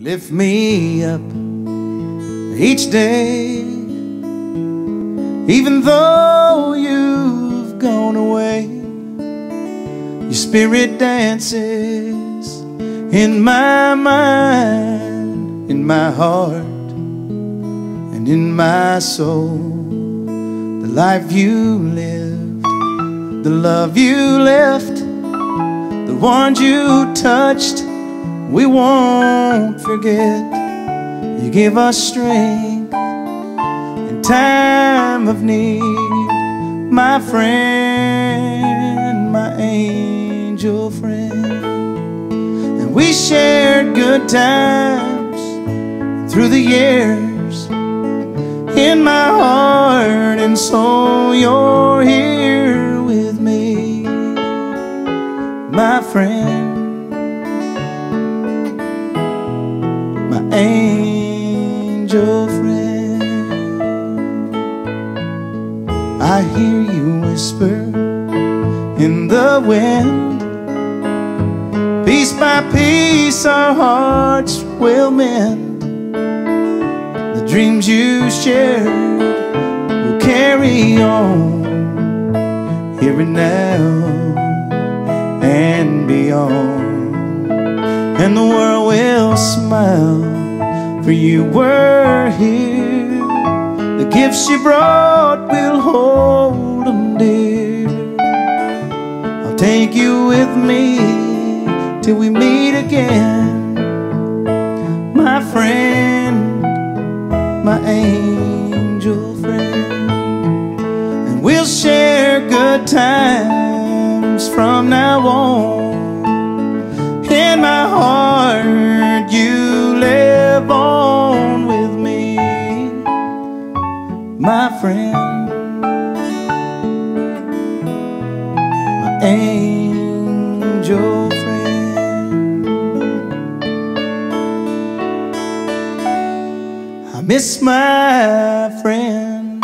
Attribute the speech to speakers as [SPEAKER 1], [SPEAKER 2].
[SPEAKER 1] lift me up each day, even though you've gone away. Your spirit dances in my mind, in my heart, and in my soul. The life you lived, the love you left, the ones you touched we won't forget. You give us strength in time of need, my friend, my angel friend. And we shared good times through the years in my heart and soul. You're here with me, my friend. Angel friend. I hear you whisper in the wind. Piece by piece, our hearts will mend. The dreams you shared will carry on here and now and beyond. And the world will smile for you were here. The gifts you brought will hold them dear. I'll take you with me till we meet again, my friend, my angel friend. And we'll share good times from now on. In my heart, my friend, my angel friend. I miss my friend.